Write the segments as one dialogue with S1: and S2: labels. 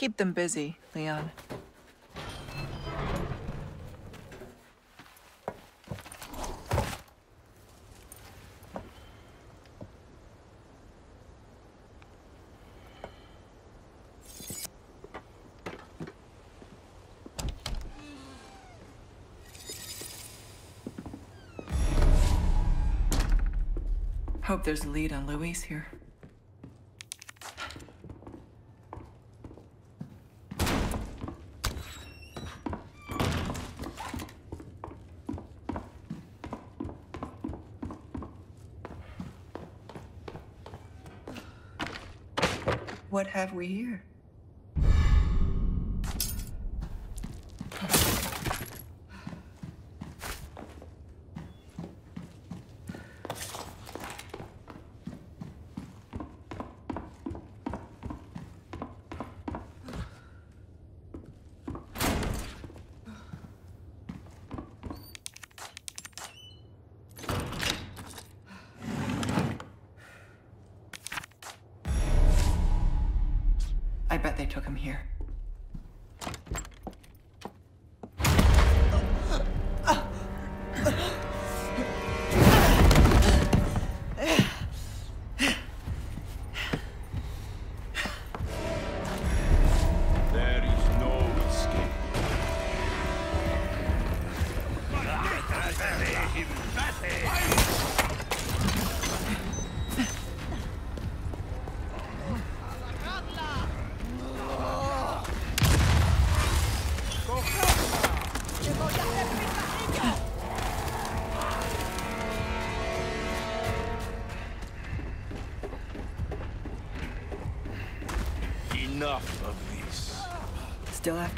S1: Keep them busy, Leon. Hope there's a lead on Luis here. What have we here? They took him here.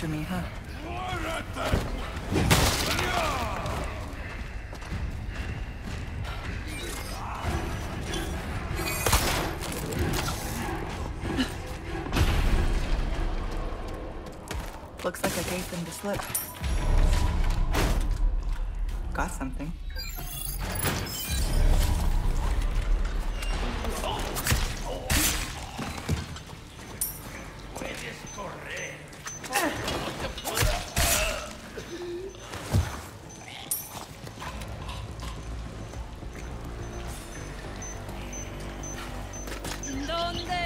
S1: After me, huh? Looks like I gave them the slip. Got something.
S2: 건데.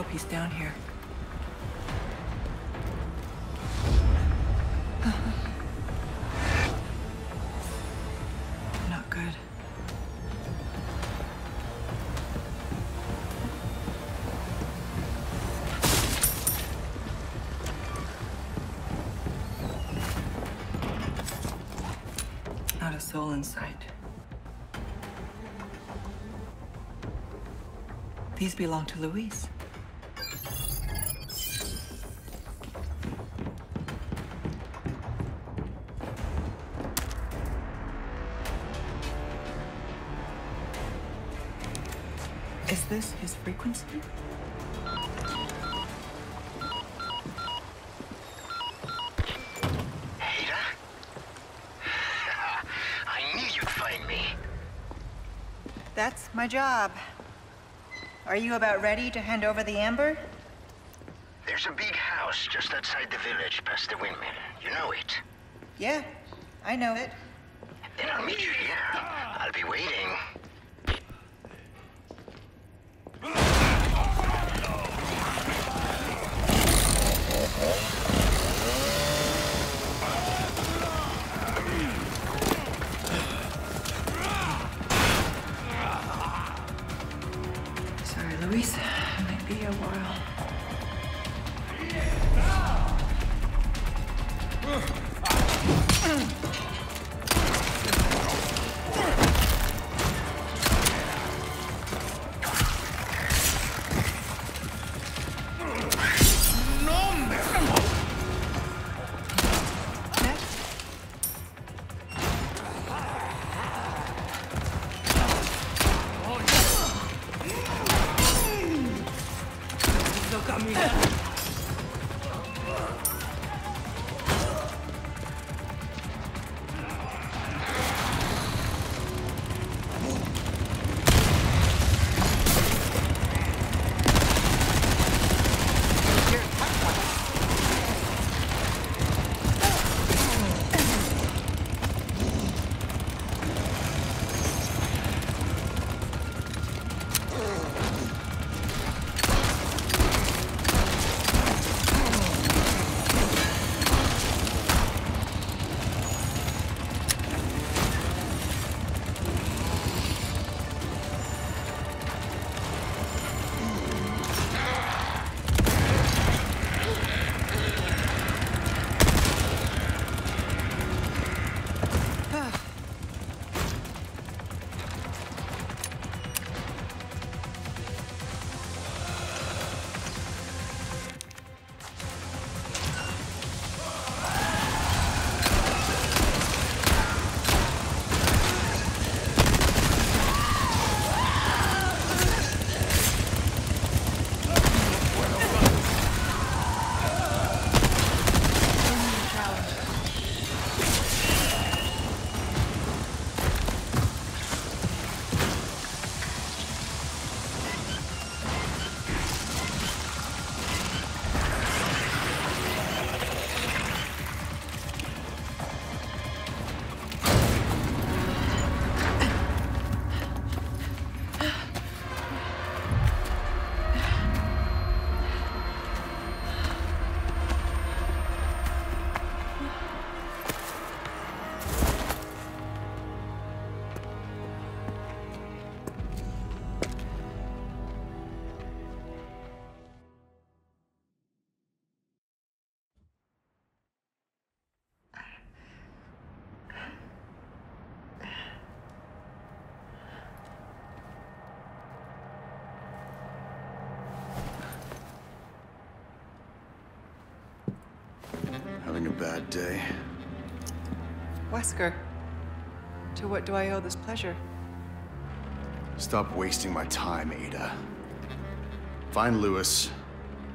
S1: Hope he's down here. Not good. Not a soul in sight. These belong to Luis.
S3: me.
S4: That's my job. Are you about ready to hand over the amber?
S3: There's a big house just outside the village past the windmill. You know it.
S4: Yeah, I know it.
S3: Then I'll meet you here. I'll be waiting.
S1: It might
S5: having a bad day?
S1: Wesker, to what do I owe this pleasure?
S5: Stop wasting my time, Ada. Find Luis.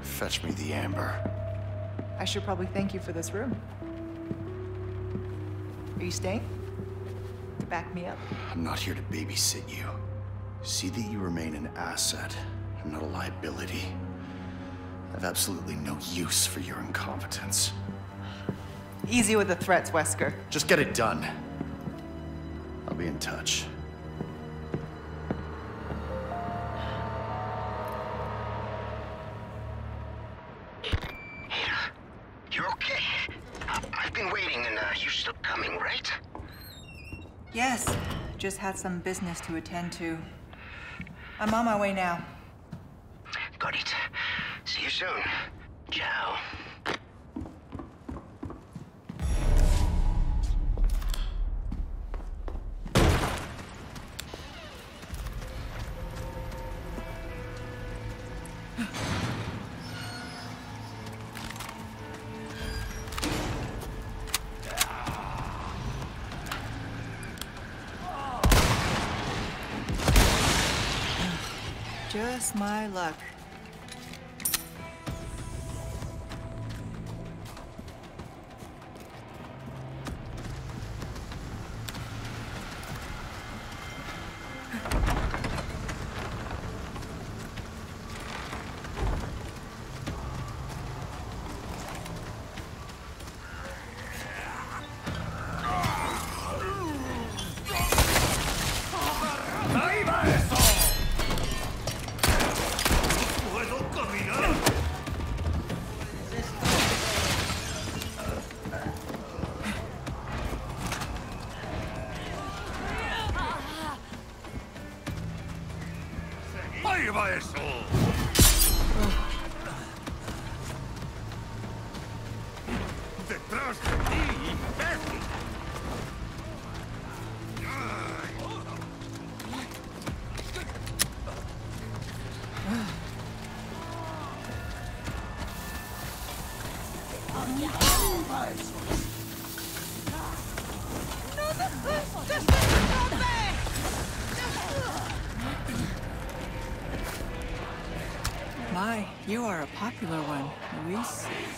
S5: Fetch me the amber.
S1: I should probably thank you for this room. Are you staying? To back me up?
S5: I'm not here to babysit you. See that you remain an asset and not a liability. I have absolutely no use for your incompetence.
S1: Easy with the threats, Wesker.
S5: Just get it done. I'll be in touch.
S3: Ada, you're okay. I- I've been waiting and uh, you're still coming, right?
S1: Yes, just had some business to attend to. I'm on my way now.
S3: Got it. See you soon. Ciao.
S1: Just my luck.
S6: ¡Ahí
S2: a popular one, Luis.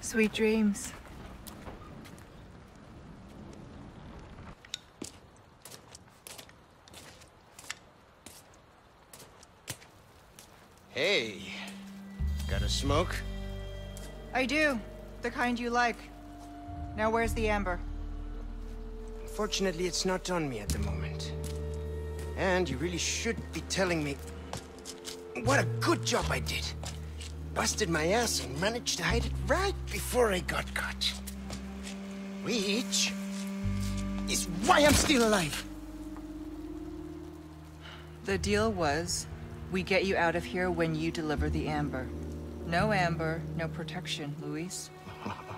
S1: Sweet dreams.
S7: Hey, got a smoke?
S1: I do. The kind you like. Now where's the amber?
S7: Unfortunately, it's not on me at the moment. And you really should be telling me what a good job I did. Busted my ass and managed to hide it right before I got caught. Which is why I'm still alive.
S1: The deal was, we get you out of here when you deliver the amber. No amber, no protection, Luis.